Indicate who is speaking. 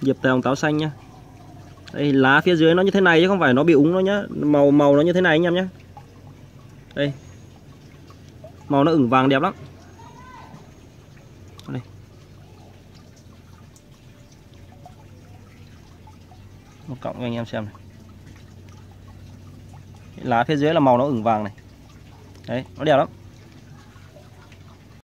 Speaker 1: diệp tè hồng táo xanh nhá. Đây, lá phía dưới nó như thế này chứ không phải nó bị úng nó nhá. Màu màu nó như thế này anh em nhé đây. Màu nó ửng vàng đẹp lắm. Đây. Một cộng cho anh em xem này. Lá phía dưới là màu nó ửng vàng này. Đấy, nó đẹp lắm.